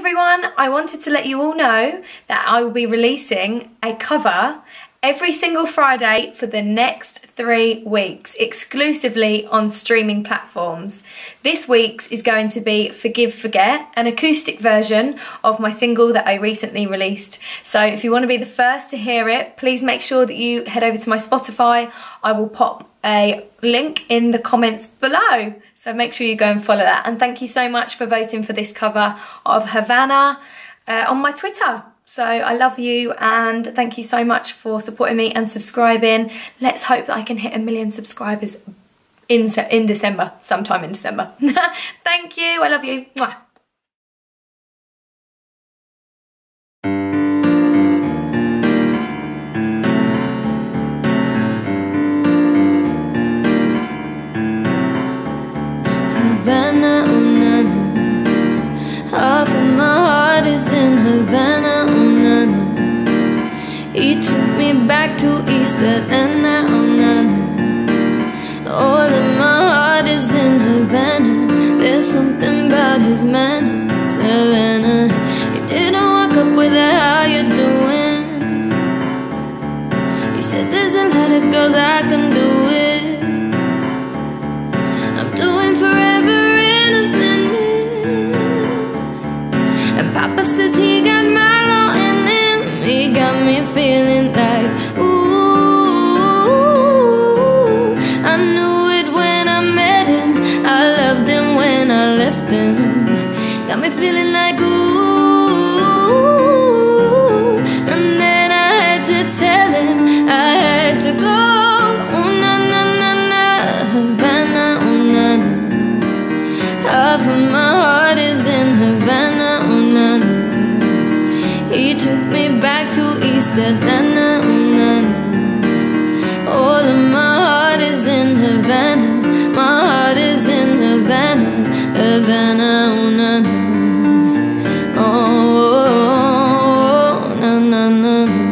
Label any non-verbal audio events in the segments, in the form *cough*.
everyone, I wanted to let you all know that I will be releasing a cover every single Friday for the next three weeks, exclusively on streaming platforms. This week's is going to be Forgive Forget, an acoustic version of my single that I recently released. So if you want to be the first to hear it, please make sure that you head over to my Spotify. I will pop a link in the comments below. So make sure you go and follow that. And thank you so much for voting for this cover of Havana uh, on my Twitter. So I love you and thank you so much for supporting me and subscribing. Let's hope that I can hit a million subscribers in, in December, sometime in December. *laughs* thank you, I love you. Mwah. Is in Havana, oh na. He took me back to East Atlanta, oh na. All of my heart is in Havana. There's something about his manners, Havana. He didn't walk up with a how you doing. He said there's a lot of girls I can do feeling like, ooh. I knew it when I met him. I loved him when I left him. Got me feeling like, ooh. And then I had to tell him I had to go. Ooh, na na na na, Havana, ooh na na. Half of my heart is in Havana. He took me back to East Atlanta, na. All of my heart is in Havana, my heart is in Havana, Havana, ooh na na. Oh, oh, oh, na na na na.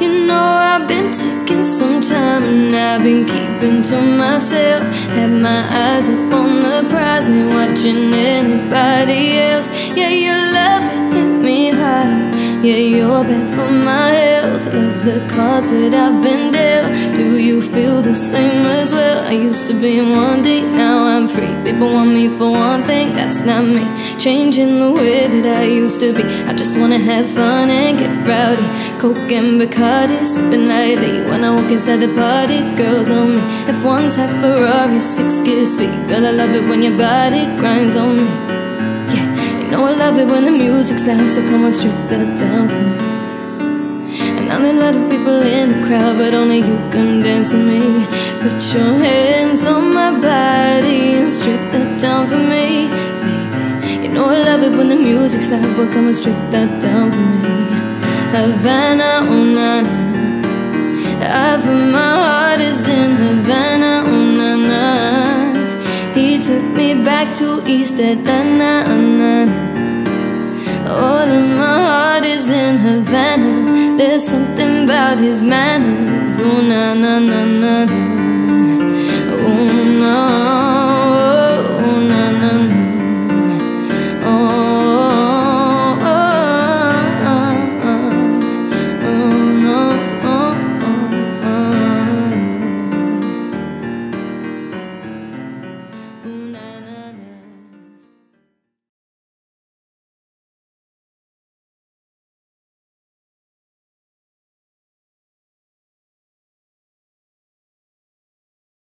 You know I've been taking some time and I've been keeping to myself. Had my eyes up on the prize, ain't watching anybody else. Yeah, your love it hit me hard. Yeah, you're bad for my Love the cards that I've been dealt. Do you feel the same as well? I used to be in 1D, now I'm free. People want me for one thing, that's not me. Changing the way that I used to be. I just wanna have fun and get rowdy. Coke and Bacardi, sipping nightly. When I walk inside the party, girls on me. If one's half Ferrari, six gear speed. Girl, I love it when your body grinds on me. Yeah, you know I love it when the music's loud, so come on, strip that down for me. Are a lot of people in the crowd, but only you can dance with me. Put your hands on my body and strip that down for me, baby. You know I love it when the music's loud, but come and strip that down for me. Havana, oh na na. Half of my heart is in Havana, oh na na. He took me back to East Atlanta, oh na na. There's something about his manners. Oh na na na na na.